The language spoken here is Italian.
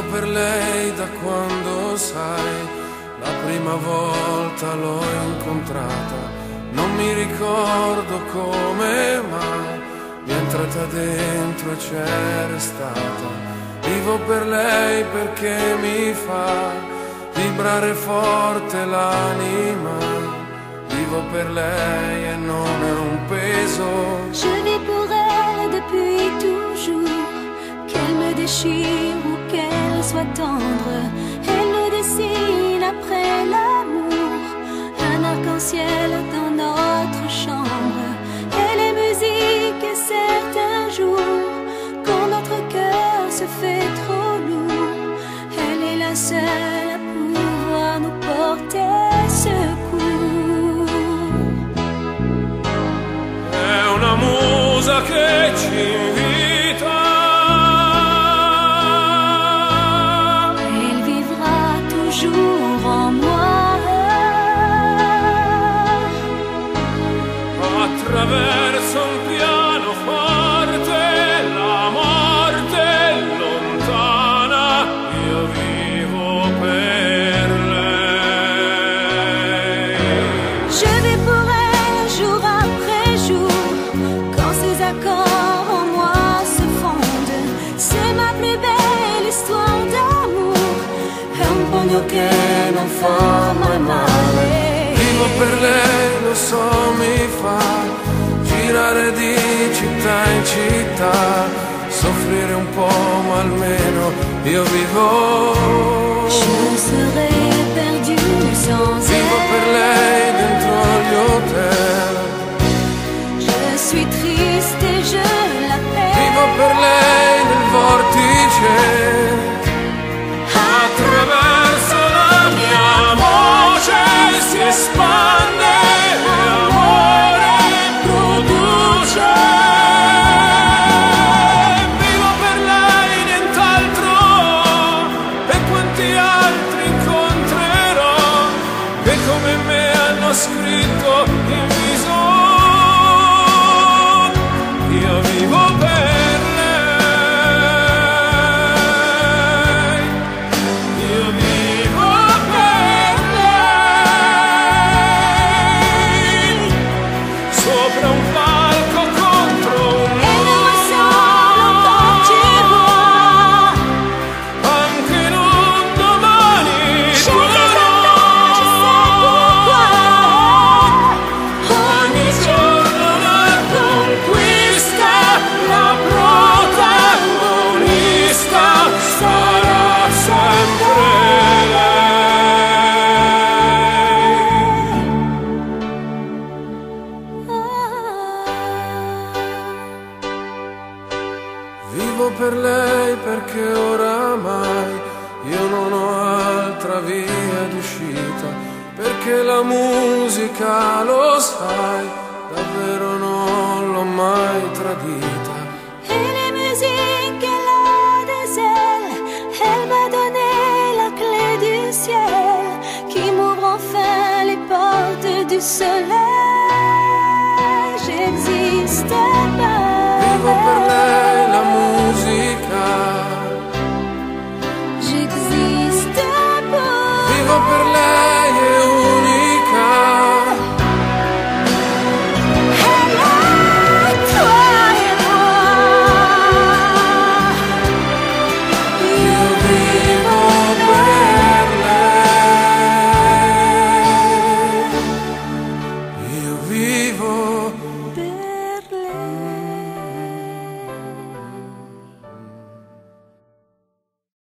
Vivo per lei da quando sai, la prima volta l'ho incontrata, non mi ricordo come mai, mi è entrata dentro e c'è restata. Vivo per lei perché mi fa vibrare forte l'anima. Vivo per lei e non è un peso. Je vis pour elle depuis toujours, qu'elle me déchire Elle nous dessine après l'amour, un arc-en-ciel dans notre chambre. Elle est musique et certains jours, quand notre cœur se fait trop lourd, elle est la seule à pouvoir nous porter secours. Ci che non fa mai male. Vivo per lei, lo so, mi fa girare di città in città, soffrire un po', ma almeno io vivo. Me hanno vivo per lei perché oramai io non ho altra via d'uscita, perché la musica lo sai, davvero non l'ho mai tradita. E le musiche la déselle, elle m'a donné la clé du ciel, qui m'ouvre enfin le porte du soleil. Oh.